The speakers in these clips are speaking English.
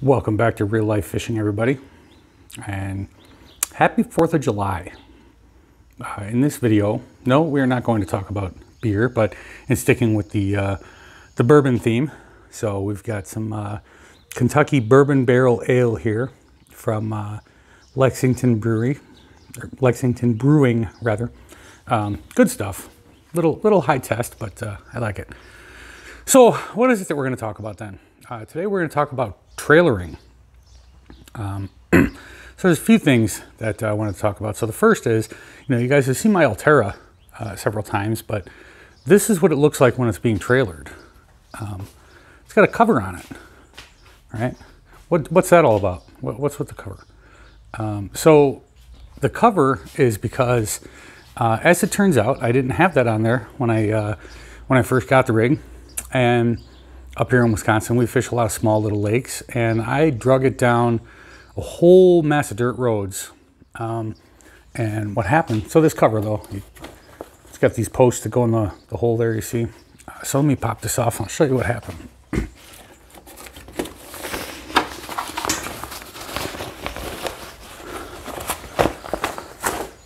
Welcome back to Real Life Fishing, everybody, and happy 4th of July. Uh, in this video, no, we're not going to talk about beer, but in sticking with the, uh, the bourbon theme. So we've got some uh, Kentucky Bourbon Barrel Ale here from uh, Lexington Brewery, or Lexington Brewing, rather. Um, good stuff. Little, little high test, but uh, I like it. So what is it that we're going to talk about then? Uh, today we're going to talk about trailering. Um, so there's a few things that I want to talk about. So the first is, you know, you guys have seen my Ulterra uh, several times, but this is what it looks like when it's being trailered. Um, it's got a cover on it, right? What, what's that all about? What, what's with the cover? Um, so the cover is because, uh, as it turns out, I didn't have that on there when I uh, when I first got the rig, and up here in Wisconsin, we fish a lot of small little lakes, and I drug it down a whole mass of dirt roads. Um, and what happened? So this cover though, it's got these posts that go in the, the hole there. You see. So let me pop this off. and I'll show you what happened.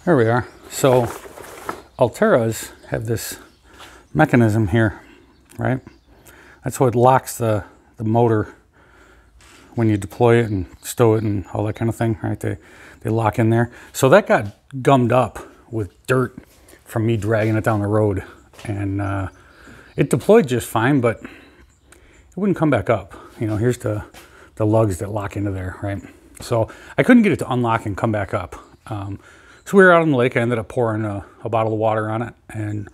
There we are. So Ulterras have this mechanism here, right? That's what locks the, the motor when you deploy it and stow it and all that kind of thing, right? They, they lock in there. So that got gummed up with dirt from me dragging it down the road. And uh, it deployed just fine, but it wouldn't come back up. You know, here's the, the lugs that lock into there, right? So I couldn't get it to unlock and come back up. Um, so we were out on the lake. I ended up pouring a, a bottle of water on it and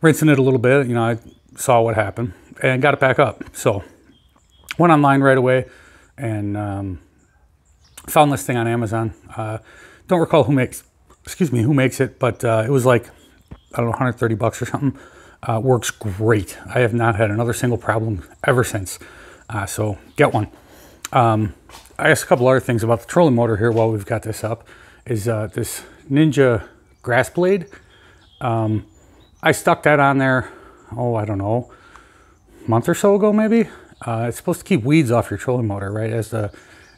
rinsing it a little bit. You know, I saw what happened and got it back up. So went online right away and um, found this thing on Amazon. Uh, don't recall who makes, excuse me, who makes it, but uh, it was like I don't know, 130 bucks or something. Uh, works great. I have not had another single problem ever since. Uh, so get one. Um, I guess a couple other things about the trolling motor here while we've got this up is uh, this Ninja grass blade. Um, I stuck that on there, oh, I don't know, month or so ago, maybe. Uh, it's supposed to keep weeds off your trolling motor, right? As the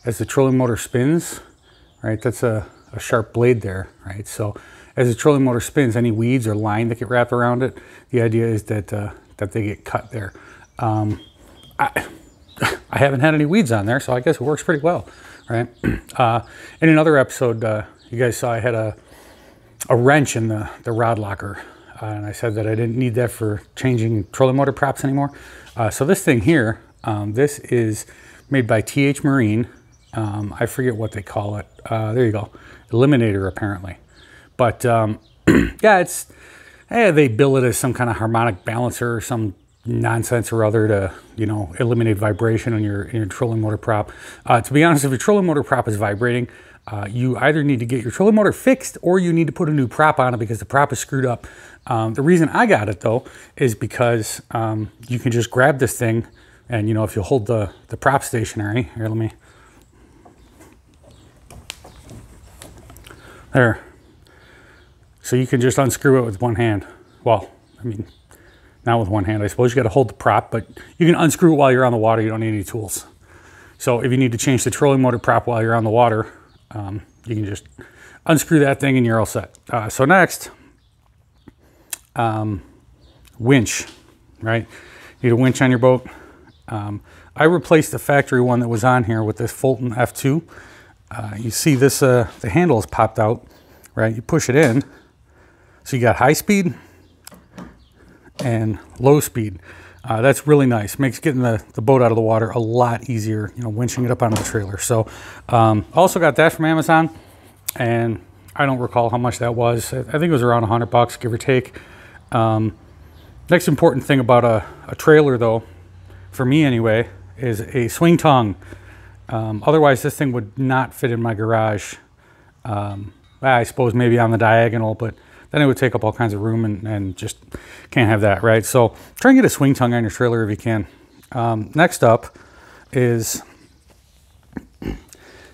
as the trolling motor spins, right? That's a, a sharp blade there, right? So as the trolling motor spins, any weeds or line that get wrapped around it, the idea is that uh, that they get cut there. Um, I, I haven't had any weeds on there, so I guess it works pretty well, right? Uh, in another episode, uh, you guys saw I had a a wrench in the the rod locker, uh, and I said that I didn't need that for changing trolling motor props anymore. Uh, so this thing here, um, this is made by TH Marine. Um, I forget what they call it. Uh, there you go, Eliminator apparently. But um, yeah, it's eh, they bill it as some kind of harmonic balancer or some nonsense or other to you know eliminate vibration on your, in your trolling motor prop. Uh, to be honest, if your trolling motor prop is vibrating, uh, you either need to get your trolling motor fixed or you need to put a new prop on it because the prop is screwed up. Um, the reason I got it though is because um, you can just grab this thing and you know if you hold the, the prop stationary, here let me, there. So you can just unscrew it with one hand. Well, I mean, not with one hand, I suppose. You got to hold the prop, but you can unscrew it while you're on the water. You don't need any tools. So if you need to change the trolling motor prop while you're on the water, um, you can just unscrew that thing and you're all set. Uh, so next, um, winch, right? You need a winch on your boat. Um, I replaced the factory one that was on here with this Fulton F2. Uh, you see this, uh, the handle is popped out, right? You push it in. So you got high speed and low speed. Uh, that's really nice. Makes getting the, the boat out of the water a lot easier, you know, winching it up onto the trailer. So um, also got that from Amazon and I don't recall how much that was. I think it was around 100 bucks, give or take. Um, next important thing about a, a, trailer though, for me anyway, is a swing tongue. Um, otherwise this thing would not fit in my garage. Um, I suppose maybe on the diagonal, but then it would take up all kinds of room and, and just can't have that, right? So try and get a swing tongue on your trailer if you can. Um, next up is,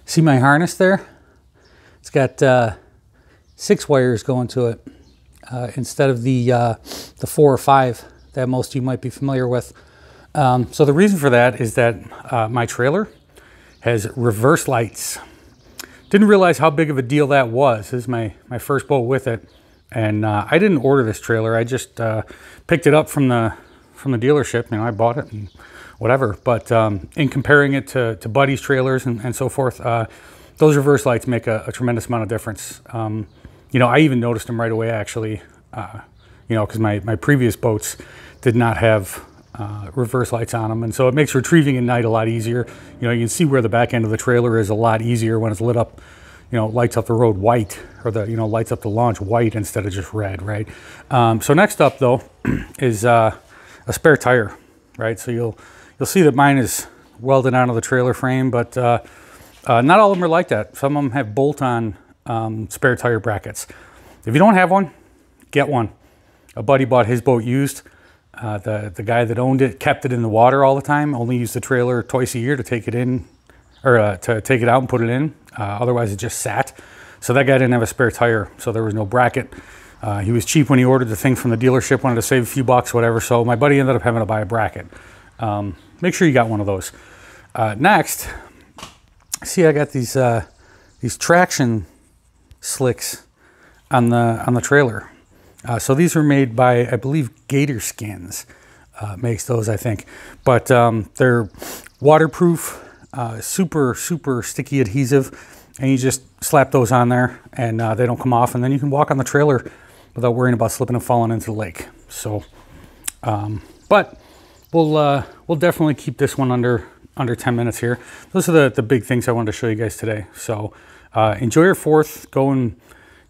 see my harness there? It's got uh, six wires going to it uh, instead of the, uh, the four or five that most of you might be familiar with. Um, so the reason for that is that uh, my trailer has reverse lights. Didn't realize how big of a deal that was. This is my, my first boat with it. And uh, I didn't order this trailer. I just uh, picked it up from the from the dealership. You know, I bought it and whatever. But um, in comparing it to, to Buddy's trailers and, and so forth, uh, those reverse lights make a, a tremendous amount of difference. Um, you know, I even noticed them right away, actually, uh, you know, because my, my previous boats did not have uh, reverse lights on them. And so it makes retrieving at night a lot easier. You know, you can see where the back end of the trailer is a lot easier when it's lit up, you know, lights up the road white or the, you know, lights up the launch white instead of just red, right? Um, so next up though is uh, a spare tire, right? So you'll, you'll see that mine is welded onto the trailer frame, but uh, uh, not all of them are like that. Some of them have bolt-on um, spare tire brackets. If you don't have one, get one. A buddy bought his boat used. Uh, the, the guy that owned it kept it in the water all the time, only used the trailer twice a year to take it in, or uh, to take it out and put it in. Uh, otherwise it just sat. So that guy didn't have a spare tire, so there was no bracket. Uh, he was cheap when he ordered the thing from the dealership, wanted to save a few bucks, whatever. So my buddy ended up having to buy a bracket. Um, make sure you got one of those. Uh, next, see I got these uh, these traction slicks on the on the trailer. Uh, so these were made by, I believe, Gator Skins makes those, I think. But um, they're waterproof, uh, super, super sticky adhesive. And you just slap those on there and uh, they don't come off. And then you can walk on the trailer without worrying about slipping and falling into the lake. So, um, but we'll, uh, we'll definitely keep this one under, under 10 minutes here. Those are the, the big things I wanted to show you guys today. So uh, enjoy your fourth. Go and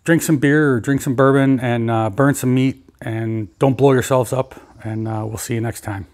drink some beer or drink some bourbon and uh, burn some meat and don't blow yourselves up. And uh, we'll see you next time.